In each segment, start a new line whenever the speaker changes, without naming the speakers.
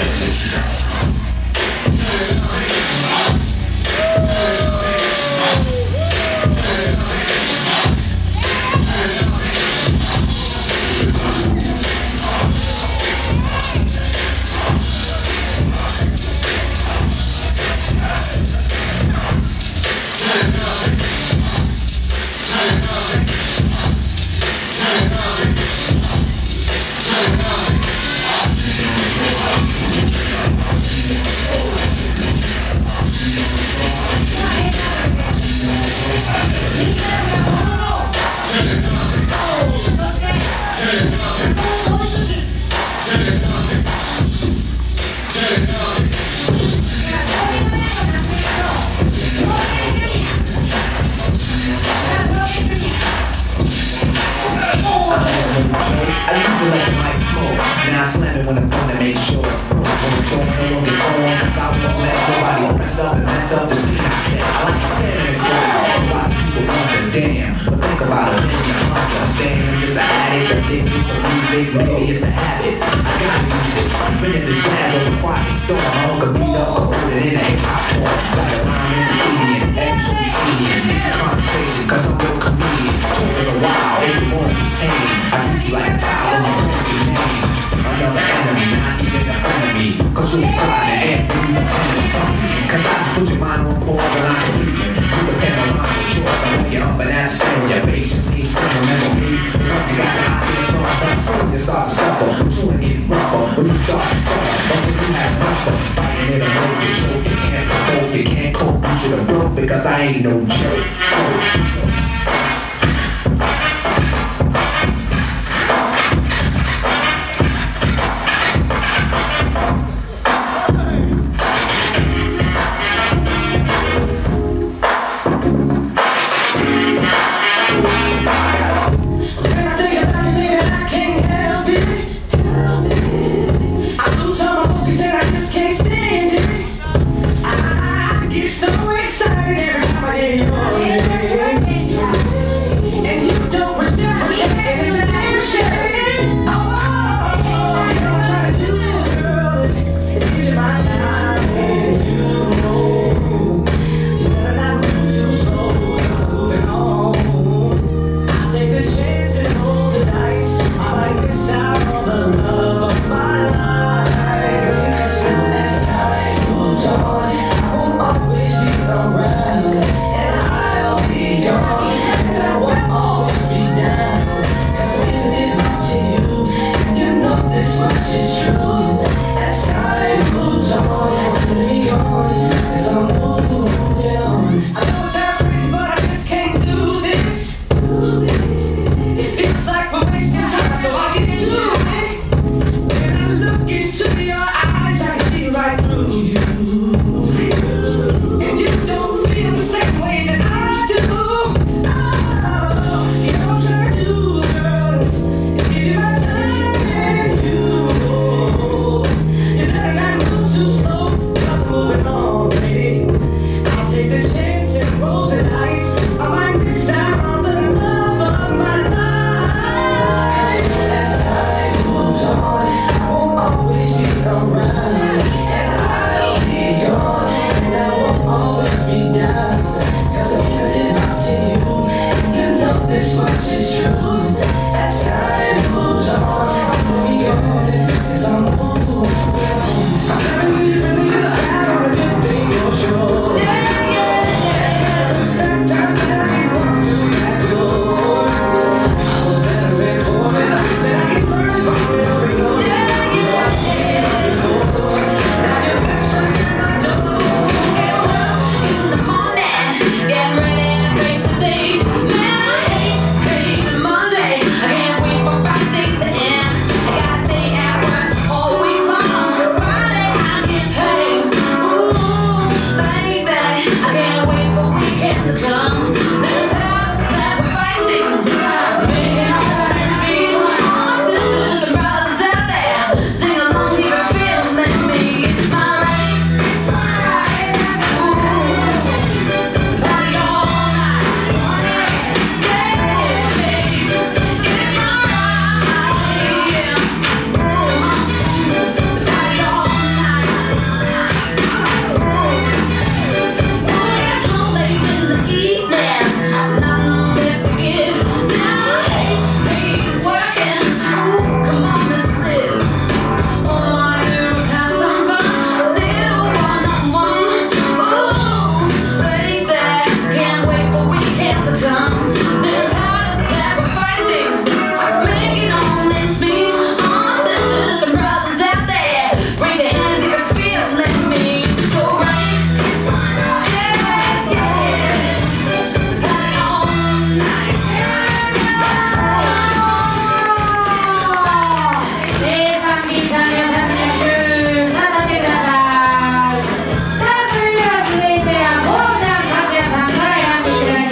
Deixa.
I used to let the mic smoke. Now I slam it when I'm gonna make sure it's broke. When the door no longer so on, cause I won't let nobody press up and mess up the scene I set. I like to stand in the crowd, watch people wonder, damn. But think about it, then you understand. I'm just an addict, addicted to music. Maybe it's a habit. I gotta use it. Even if the jazz or the quiet storm, I can beat up, it in a hip hop form. Like a rhyme in the median, actually seeing concentration, cause I'm a comedian. Talkers are wild, every won't be tame. I treat you like a child you don't be name. Another enemy, not even a friend of me. Cause you'll find the end when you pretend from me. Cause I just put your mind on pause and I can read it. You depend on my choice. I wake you up and stare on your face. You see, still remember me. What you got to hide in front. But soon you start to suffer. But you ain't getting rougher. When you start to suffer. That's when you have rougher. Fighting in a road, you choke. You can't provoke. You can't cope. You should have broke because I ain't no joke. joke.
When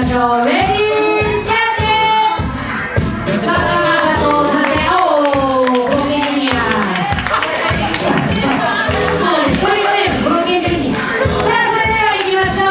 レディーャージそれで
はきましょう。